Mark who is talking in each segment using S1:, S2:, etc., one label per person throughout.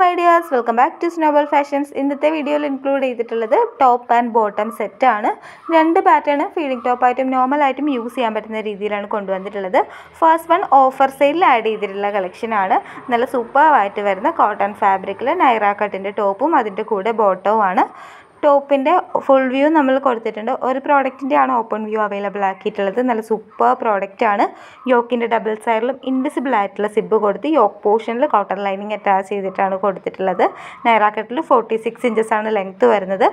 S1: My dears welcome back to snowball fashions ഇന്നത്തെ വീഡിയോയിൽ include ചെയ്തിട്ടുള്ളത് ടോപ്പ് ആൻഡ് ബോട്ടം ആണ്. രണ്ട് പാറ്റേൺ ഫീഡിംഗ് ടോപ്പായിട്ടും നോർമലായിട്ടും യൂസ് ചെയ്യാൻ പറ്റുന്ന രീതിയിലാണ് കൊണ്ടുവന്നിട്ടുള്ളത്. ഫസ്റ്റ് വൺ ഓഫർ സെയിലിൽ ആഡ് ചെയ്തിട്ടുള്ള കളക്ഷനാണ് നല്ല സൂപ്പറായിട്ട് വരുന്ന കോട്ടൺ ഫാബ്രിക്കിൽ നൈറ കട്ടിന്റെ ടോപ്പും അതിന്റെ കൂടെ ബോട്ടവും ആണ്. ടോപ്പിന്റെ ഫുൾ വ്യൂ നമ്മൾ കൊടുത്തിട്ടുണ്ട്. ഒരു പ്രോഡക്റ്റിന്റെ ആണ് ഓപ്പൺ വ്യൂ അവൈലബിൾ ആക്കിയിട്ടുള്ളത്. നല്ല സൂപ്പർ പ്രോഡക്റ്റ് ആണ്. യോക്കിന്റെ ഡബിൾ സൈഡിലും ഇൻവിസിബിൾ ആയിട്ടുള്ള സിബ് കൊടുത്ത് യോക്ക് പോർഷനിൽ കോട്ടൺ ലൈനിങ് അറ്റാച്ച് ചെയ്തിട്ടാണ് കൊടുത്തിട്ടുള്ളത്. നൈറാക്കട്ടിൽ ഫോർട്ടി സിക്സ് ഇഞ്ചസ് ആണ് ലെങ്ത്ത് വരുന്നത്.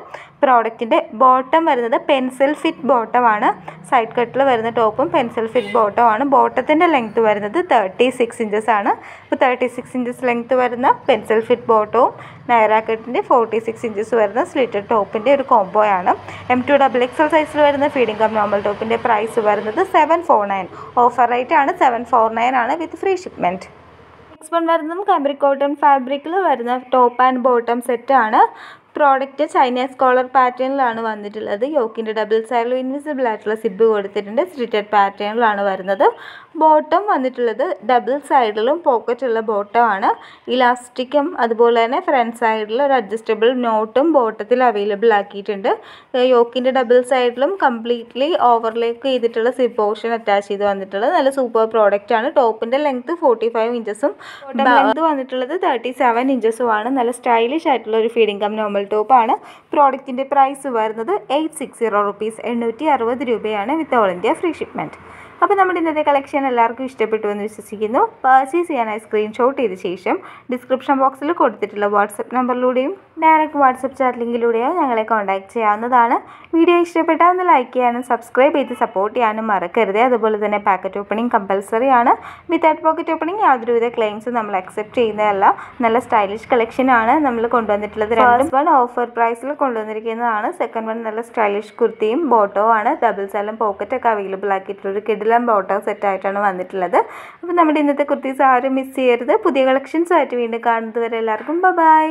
S1: പ്രോഡക്റ്റിന്റെ ബോട്ടം വരുന്നത് പെൻസിൽ ഫിറ്റ് ബോട്ടം ആണ്. സൈഡ് കട്ടിൽ വരുന്ന ടോപ്പും പെൻസിൽ ഫിറ്റ് ബോട്ടം ആണ്. ബോട്ടത്തിന്റെ ലെങ്ത്ത് വരുന്നത് തേർട്ടി സിക്സ് ഇഞ്ചസ് ആണ് ഇപ്പോൾ തേർട്ടി സിക്സ് ഇഞ്ചസ് ലെങ്ത്ത് വരുന്ന പെൻസിൽ ഫിറ്റ് ബോട്ടവും നൈറാക്കട്ടിന്റെ ഫോർട്ടി സിക്സ് ഇഞ്ചസ് വരുന്ന സ്ലിറ്റഡ് ടോപ്പിന്റെ ഒരു കോംബോ ആണ് എം ടു ഡബിൾ എക്സൽ സൈസിൽ വരുന്ന ഫീഡിംഗ് കം നോർമൽ ടോപ്പിന്റെ പ്രൈസ് വരുന്നത് seven four nine offer rate ആണ് സെവൻ ഫോർ നയൻ ആണ് with free shipment next one വരുന്നതും കമ്പ്രി കോട്ടൺ ഫാബ്രിക്കിൽ വരുന്ന ടോപ്പ് ആൻഡ് ബോട്ടം ആണ്. പ്രോഡക്റ്റ് ചൈനീസ് കോളർ പാറ്റേണിലാണ് വന്നിട്ടുള്ളത്. യോക്കിന്റെ ഡബിൾ സൈഡിൽ ഇൻവിസിബിൾ ആയിട്ടുള്ള സിബ് കൊടുത്തിട്ടുണ്ട്. സ്റ്റിറ്റഡ് പാറ്റേണിലാണ് വരുന്നത്. ബോട്ടം വന്നിട്ടുള്ളത് ഡബിൾ സൈഡിലും പോക്കറ്റുള്ള ബോട്ടമാണ്. ഇലാസ്റ്റിക്കും അതുപോലെ തന്നെ ഫ്രണ്ട് സൈഡിൽ ഒരു അഡ്ജസ്റ്റബിൾ നോട്ടും ബോട്ടത്തിൽ അവൈലബിൾ ആക്കിയിട്ടുണ്ട്. യോക്കിന്റെ ഡബിൾ സൈഡിലും കംപ്ലീറ്റ്ലി ഓവർലേക്ക് ചെയ്തിട്ടുള്ള സിബ് ഓപ്ഷൻ അറ്റാച്ച് ചെയ്ത് വന്നിട്ടുള്ളത്. നല്ല സൂപ്പർ പ്രോഡക്റ്റ് ആണ്. ടോപ്പിന്റെ ലെങ്ത് ഫോർട്ടി ഫൈവ് ഇഞ്ചസും ലെങ്ത് വന്നിട്ടുള്ളത് തേർട്ടി സെവൻ ഇഞ്ചസും ആണ്. നല്ല സ്റ്റൈലിഷ് ആയിട്ടുള്ള ഒരു ഫീഡിംഗ് കം നോർമൽ ടോപ്പാണ് പ്രോഡക്റ്റിന്റെ പ്രൈസ് വരുന്നത് എയ്റ്റ് സിക്സ് സീറോ റുപ്പീസ് എണ്ണൂറ്റി അറുപത് രൂപയാണ് with all India free shipment അപ്പോൾ നമ്മുടെ ഇന്നത്തെ കളക്ഷൻ എല്ലാവർക്കും ഇഷ്ടപ്പെട്ടു എന്ന് വിശ്വസിക്കുന്നു. പർച്ചേസ് ചെയ്യാനായി സ്ക്രീൻഷോട്ട് ചെയ്ത ശേഷം ഡിസ്ക്രിപ്ഷൻ ബോക്സിൽ കൊടുത്തിട്ടുള്ള വാട്സപ്പ് നമ്പറിലൂടെയും ഡയറക്റ്റ് വാട്സപ്പ് ചാറ്റ് ലിങ്കിലൂടെയോ ഞങ്ങളെ കോൺടാക്ട് ചെയ്യാവുന്നതാണ്. വീഡിയോ ഇഷ്ടപ്പെട്ടാൽ ഒന്ന് ലൈക്ക് ചെയ്യാനും സബ്സ്ക്രൈബ് ചെയ്ത് സപ്പോർട്ട് ചെയ്യാനും മറക്കരുത്. അതുപോലെ തന്നെ പാക്കറ്റ് ഓപ്പണിംഗ് കമ്പൽസറി ആണ്. വിത്തൗട്ട് പോക്കറ്റ് ഓപ്പണിംഗ് യാതൊരുവിധ ക്ലെയിംസും നമ്മൾ അക്സെപ്റ്റ് ചെയ്യുന്നതല്ല. നല്ല സ്റ്റൈലിഷ് കളക്ഷനാണ് നമ്മൾ കൊണ്ടുവന്നിട്ടുള്ളത്. രണ്ടും വൺ ഓഫർ പ്രൈസിൽ കൊണ്ടുവന്നിരിക്കുന്നതാണ്. സെക്കൻഡ് വൺ നല്ല സ്റ്റൈലിഷ് കുർത്തിയും ബോട്ടോ ആണ്. ഡബിൾ സെല്ലും പോക്കറ്റൊക്കെ അവൈലബിൾ ആക്കിയിട്ടുള്ള ഒരു കിഡിലം ബോട്ടോ സെറ്റായിട്ടാണ് വന്നിട്ടുള്ളത്. അപ്പോൾ നമ്മുടെ ഇന്നത്തെ കുർത്തീസ് ആരും മിസ് ചെയ്യരുത്. പുതിയ കളക്ഷൻസുമായിട്ട് വീണ്ടും കാണുന്നത് വരെ എല്ലാവർക്കും ബൈ